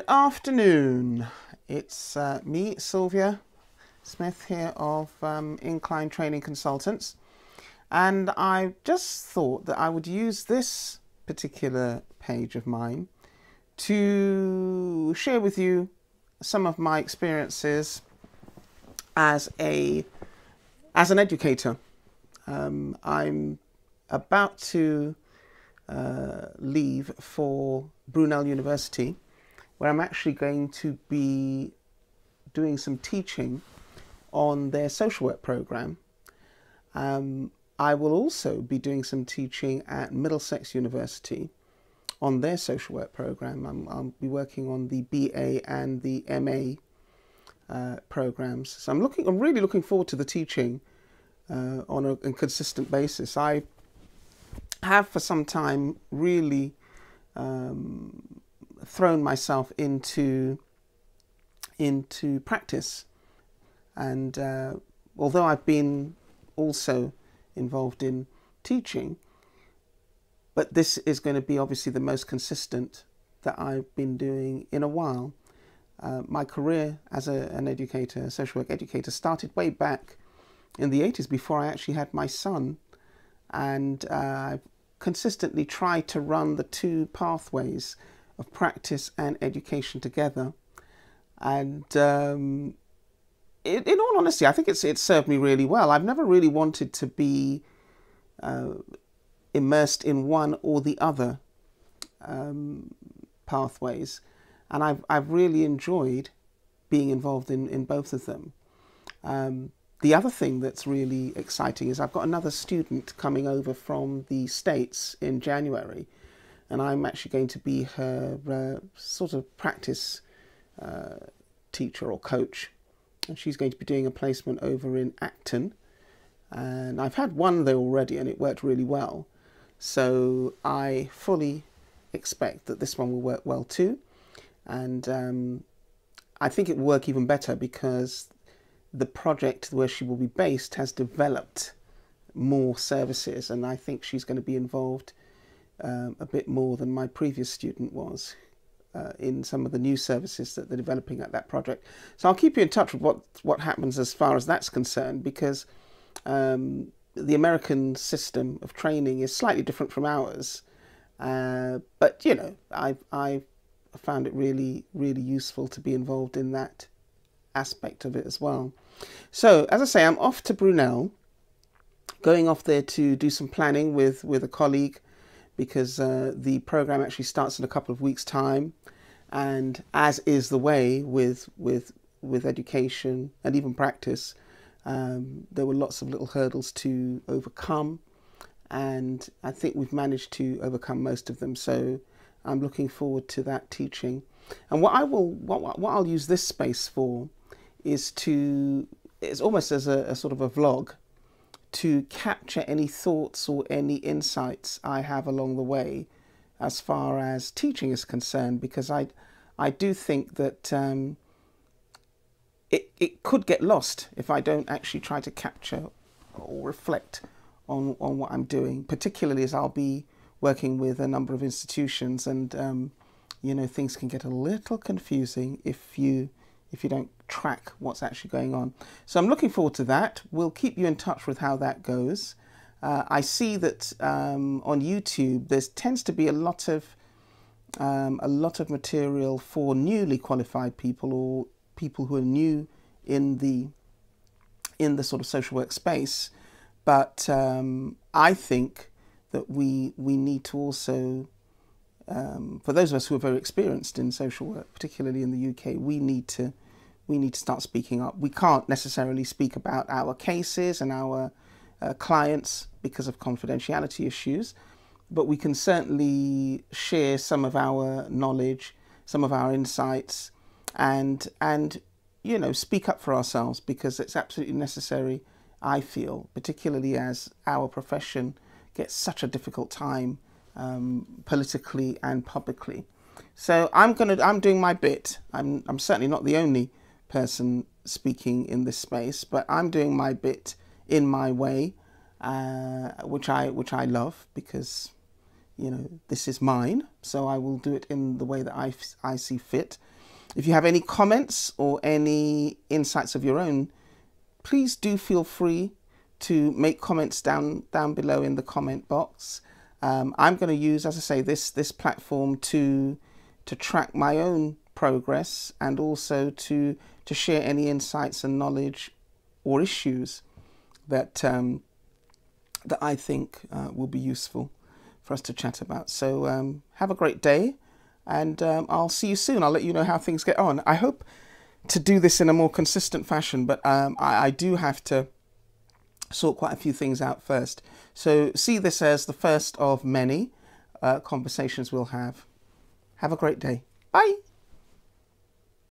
Good afternoon. It's uh, me, Sylvia Smith, here of um, Incline Training Consultants. And I just thought that I would use this particular page of mine to share with you some of my experiences as a as an educator. Um, I'm about to uh, leave for Brunel University, where I'm actually going to be doing some teaching on their social work program. Um, I will also be doing some teaching at Middlesex University on their social work program. i will be working on the BA and the MA uh, programs. So I'm looking. I'm really looking forward to the teaching uh, on a, a, consistent basis. I have for some time really um, thrown myself into into practice, and uh, although I've been also involved in teaching, but this is going to be obviously the most consistent that I've been doing in a while. Uh, my career as a, an educator, a social work educator, started way back in the 80s before I actually had my son. And uh, I've consistently tried to run the two pathways of practice and education together. And um, in, in, all honesty, I think it's it's served me really well. I've never really wanted to be uh, immersed in one or the other um, pathways, and I've I've really enjoyed being involved in in both of them. Um, the other thing that's really exciting is I've got another student coming over from the States in January, and I'm actually going to be her uh, sort of practice uh, teacher or coach. And she's going to be doing a placement over in Acton. And I've had one there already, and it worked really well. So I fully expect that this one will work well too. And um, I think it will work even better because the project where she will be based has developed more services, and I think she's going to be involved um, a bit more than my previous student was uh, in some of the new services that they're developing at that project. So I'll keep you in touch with what what happens as far as that's concerned, because um, the American system of training is slightly different from ours. Uh, but you know, I I found it really really useful to be involved in that aspect of it as well. So as I say, I'm off to Brunel, going off there to do some planning with with a colleague because uh, the program actually starts in a couple of weeks' time, and as is the way with with with education and even practice, um, there were lots of little hurdles to overcome, and I think we've managed to overcome most of them. So I'm looking forward to that teaching. And what I will what what I'll use this space for is to it's almost as a, a sort of a vlog to capture any thoughts or any insights I have along the way as far as teaching is concerned because I I do think that um, it, it could get lost if I don't actually try to capture or reflect on, on what I'm doing, particularly as I'll be working with a number of institutions and um, you know things can get a little confusing if you if you don't track what's actually going on. So I'm looking forward to that. We'll keep you in touch with how that goes. Uh, I see that um, on YouTube there tends to be a lot of um, a lot of material for newly qualified people or people who are new in the in the sort of social work space. But um, I think that we we need to also um, for those of us who are very experienced in social work, particularly in the UK, we need to we need to start speaking up. We can't necessarily speak about our cases and our uh, clients because of confidentiality issues, but we can certainly share some of our knowledge, some of our insights, and and you know speak up for ourselves because it's absolutely necessary. I feel, particularly as our profession gets such a difficult time um, politically and publicly. So I'm gonna I'm doing my bit. I'm I'm certainly not the only person speaking in this space, but I'm doing my bit in my way, uh, which I which I love because you know, this is mine, so I will do it in the way that I, I see fit. If you have any comments or any insights of your own, please do feel free to make comments down down below in the comment box. Um, I'm going to use, as I say, this this platform to to track my own progress and also to to share any insights and knowledge or issues that um, that I think uh, will be useful for us to chat about. So um, have a great day, and um, I'll see you soon. I'll let you know how things get on. I hope to do this in a more consistent fashion, but um, I, I do have to sort quite a few things out first. So see this as the first of many uh, conversations we'll have. Have a great day. Bye.